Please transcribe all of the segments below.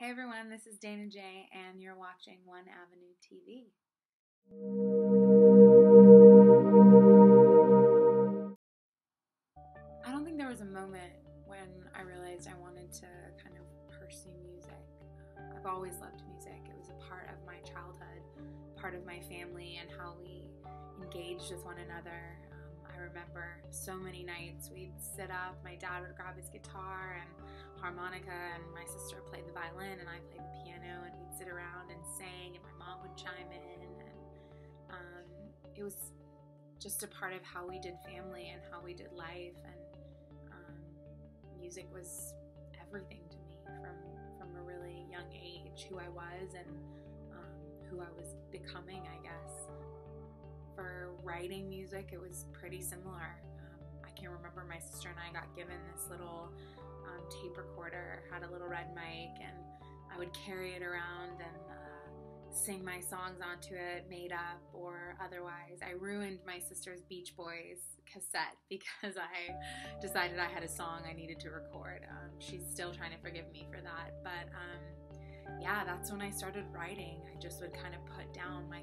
Hey everyone, this is Daena Jay, and you're watching One Avenue TV. I don't think there was a moment when I realized I wanted to kind of pursue music. I've always loved music, it was a part of my childhood, part of my family, and how we engaged with one another. Um, I remember so many nights we'd sit up, my dad would grab his guitar and harmonica, and my sister played the violin, and I played the piano, and we'd sit around and sing, and my mom would chime in. And um, it was just a part of how we did family and how we did life. And um, music was everything to me from, from a really young age, who I was and um, who I was becoming, I guess. For writing music, it was pretty similar. I can remember my sister and I got given this little um, tape recorder, had a little red mic, and I would carry it around and uh, sing my songs onto it, made up or otherwise. I ruined my sister's Beach Boys cassette because I decided I had a song I needed to record. Um, she's still trying to forgive me for that, but um, yeah, that's when I started writing. I just would kind of put down my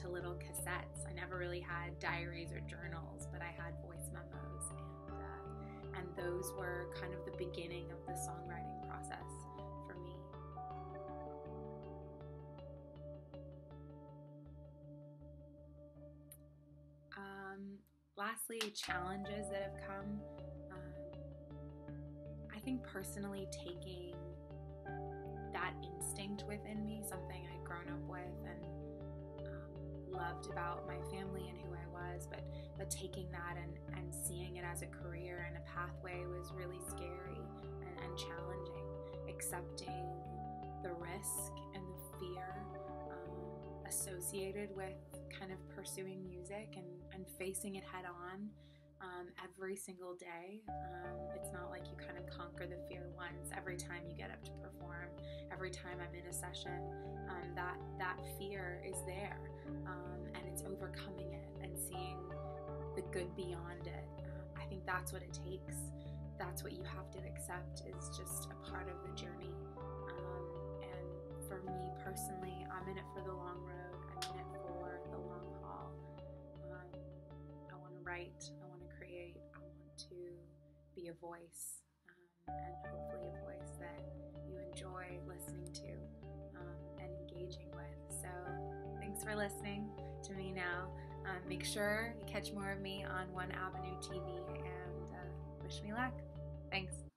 onto little cassettes. I never really had diaries or journals, but I had voice memos, and uh, and those were kind of the beginning of the songwriting process for me. Um, lastly, challenges that have come. Um, I think personally taking that instinct within me, something I'd grown up with and loved about my family and who I was, but but taking that and, and seeing it as a career and a pathway was really scary and, and challenging. Accepting the risk and the fear um, associated with kind of pursuing music and, and facing it head on um, every single day. Um, it's not like you kind of conquer the fear once. Every time you get up to perform, every time I'm in a session, um, that that fear is there, good beyond it. I think that's what it takes. That's what you have to accept is just a part of the journey. Um, and for me personally, I'm in it for the long road. I'm in it for the long haul. Um, I want to write I want to create. I want to be a voice um, and hopefully a voice that you enjoy listening to um, and engaging with. So, thanks for listening to me now. Um, make sure you catch more of me on One Avenue TV and uh, wish me luck. Thanks.